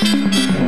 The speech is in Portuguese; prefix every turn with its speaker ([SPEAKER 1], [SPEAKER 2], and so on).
[SPEAKER 1] Música